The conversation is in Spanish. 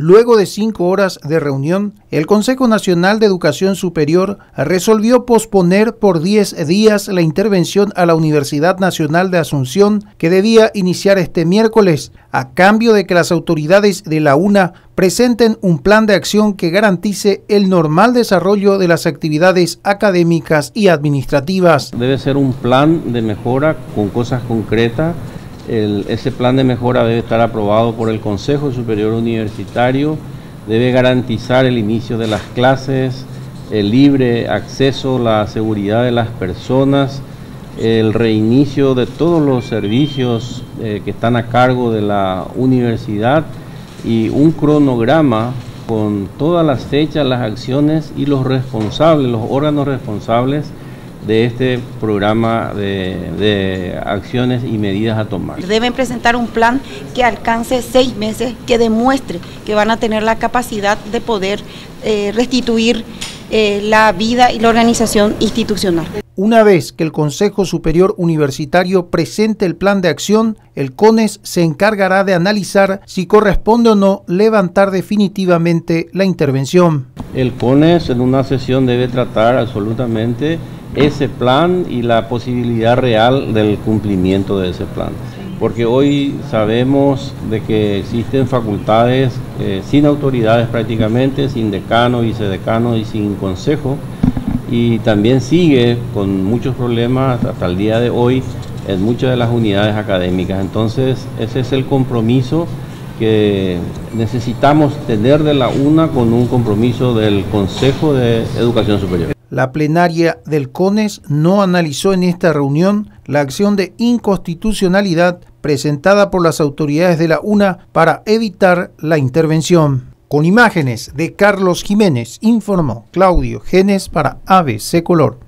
Luego de cinco horas de reunión, el Consejo Nacional de Educación Superior resolvió posponer por diez días la intervención a la Universidad Nacional de Asunción que debía iniciar este miércoles, a cambio de que las autoridades de la UNA presenten un plan de acción que garantice el normal desarrollo de las actividades académicas y administrativas. Debe ser un plan de mejora con cosas concretas ese plan de mejora debe estar aprobado por el Consejo Superior Universitario, debe garantizar el inicio de las clases, el libre acceso, la seguridad de las personas, el reinicio de todos los servicios eh, que están a cargo de la universidad y un cronograma con todas las fechas, las acciones y los responsables, los órganos responsables de este programa de, acciones y medidas a tomar. Deben presentar un plan que alcance seis meses, que demuestre que van a tener la capacidad de poder eh, restituir eh, la vida y la organización institucional. Una vez que el Consejo Superior Universitario presente el plan de acción, el CONES se encargará de analizar si corresponde o no levantar definitivamente la intervención. El CONES en una sesión debe tratar absolutamente ese plan y la posibilidad real del cumplimiento de ese plan. Porque hoy sabemos de que existen facultades eh, sin autoridades prácticamente, sin decano, vicedecano y sin consejo, y también sigue con muchos problemas hasta el día de hoy en muchas de las unidades académicas. Entonces, ese es el compromiso que necesitamos tener de la UNA con un compromiso del Consejo de Educación Superior. La plenaria del CONES no analizó en esta reunión la acción de inconstitucionalidad presentada por las autoridades de la UNA para evitar la intervención. Con imágenes de Carlos Jiménez, informó Claudio Genes para ABC Color.